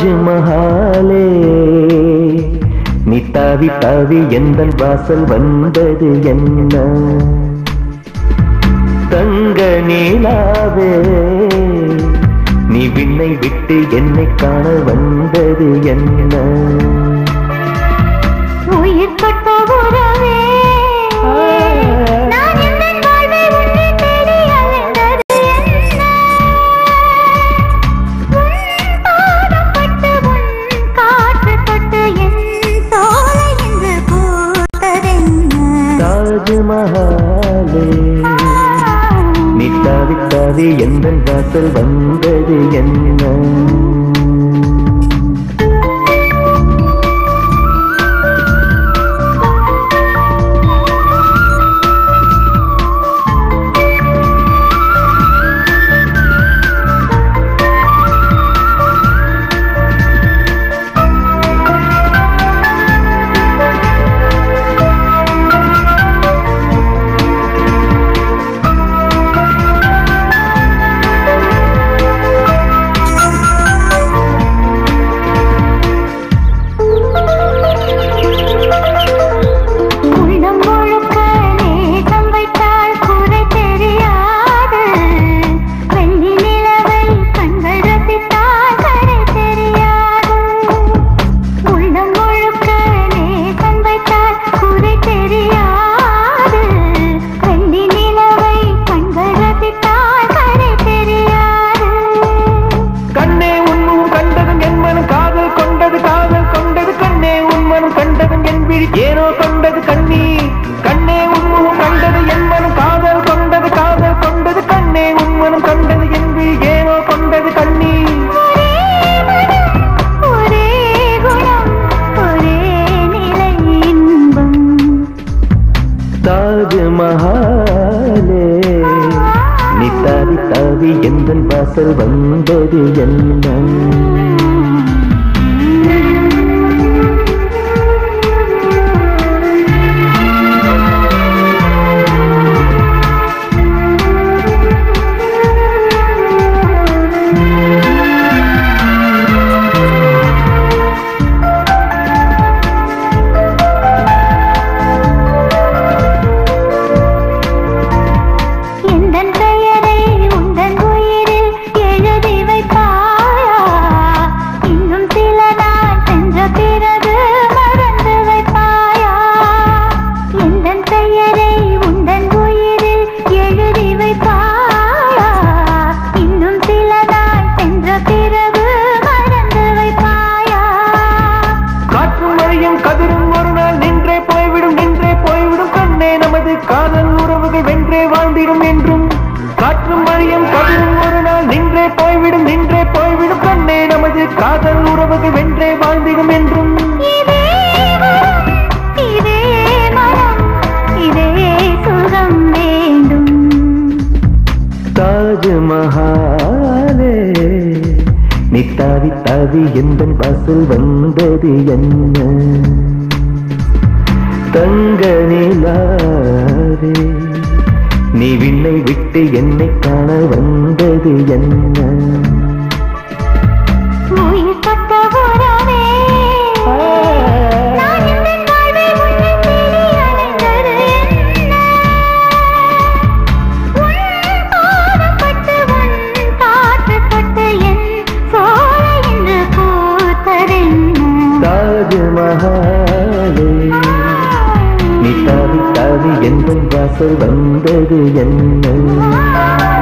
தாஜ்மஹாலே நீ தாவி தாவி எந்த வாசல் வந்தது என்ன? தங்க நீலாவே நீ விண்ணை விட்டு என்னை காண வந்தது என்ன? நீ எந்த காத்தல் வந்தது என்ன விழி ஏனோ கொண்டது கண்ணி கண்ணே உன்னும் கண்டது என் மனம் காதல் கொண்டது காதல் கொண்டது கண்ணே உன் மனம் கண்டது என் விழி ஏனோ கொண்டது கண்ணி. தாஜ்மஹாலே நீ தாவி தாவி எந்த வாசல் வந்தது என்ன உறவுகள் வென்றே வாழ்ந்திடும் என்றும். காற்றும் மழையும் கதிரும் ஒரு நாள் நின்றே போய்விடும் நின்றே போய்விடும் கண்ணே. நமது காதல் உறவுகள் வென்றே வாழ்ந்திடும் என்றும். தாஜ்மஹாலே நீ தாவி தாவி எந்த வாசல் வந்தது என்ன? தங்க நிலாவே நீ விண்ணை விட்டு என்னை காண வந்தது என்ன? தாஜ்மஹாலே. நீ தாவி தாவி என்றும் வாசல் வந்தது என்ன.